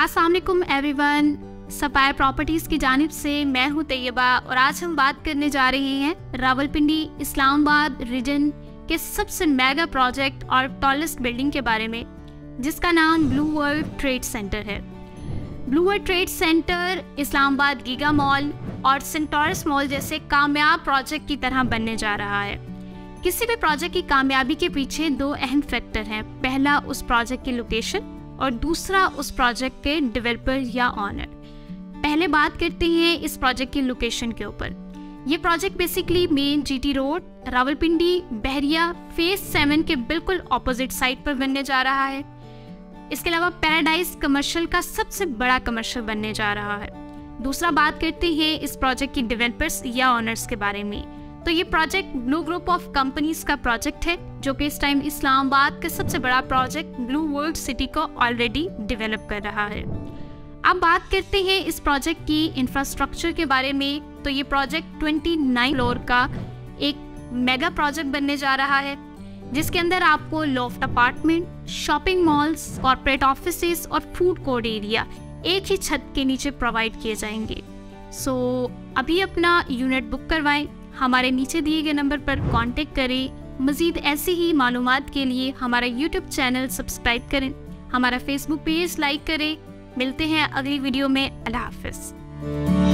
Aslam everyone सपायर properties की जानब से मैं हूँ तैयबा और आज हम बात करने जा रहे हैं रावलपिंडी, इस्लामाबाद रीजन के सबसे मेगा प्रोजेक्ट और टॉलेस्ट बिल्डिंग के बारे में, जिसका नाम ब्लू वर्ल्ड ट्रेड सेंटर है। Blue World Trade Center Islamabad Giga Mall और सेंटोरस मॉल जैसे कामयाब प्रोजेक्ट की तरह बनने जा रहा है। किसी भी प्रोजेक्ट की कामयाबी के पीछे दो अहम फैक्टर हैं। पहला, उस प्रोजेक्ट की लोकेशन और दूसरा उस प्रोजेक्ट के डेवलपर या ऑनर पहले बात करते हैं इस प्रोजेक्ट की लोकेशन के ऊपर। ये project basically main GT road Rawalpindi Bahria phase seven के बिल्कुल ऑपोजिट साइड पर बनने जा रहा है। इसके अलावा पैराडाइज कमर्शियल का सबसे बड़ा कमर्शियल बनने जा रहा है। दूसरा बात करते हैं इस प्रोजेक्ट की डेवलपर्स या ऑनर्स के बारे में। तो ये project blue group of companies का प्रोजेक्ट है जो कि इस टाइम इस्लामाबाद का सबसे बड़ा प्रोजेक्ट ब्लू वर्ल्ड सिटी को ऑलरेडी डेवलप कर रहा है। अब बात करते हैं इस प्रोजेक्ट की इंफ्रास्ट्रक्चर के बारे में। तो ये प्रोजेक्ट 29 फ्लोर का एक मेगा प्रोजेक्ट बनने जा रहा है जिसके अंदर आपको loft apartment shopping malls corporate office और फ़ूड कोर्ट एरिया एक ही छत के नीचे प्रोवाइड किए जाएँगे। सो so, अभी अपना यूनिट बुक करवाएँ। हमारे नीचे दिए गए नंबर पर कांटेक्ट करें। मज़ीद ऐसी ही मालूम के लिए हमारा यूट्यूब चैनल सब्सक्राइब करें। हमारा फेसबुक पेज लाइक करें। मिलते हैं अगली वीडियो में। अल्लाह हाफिज़।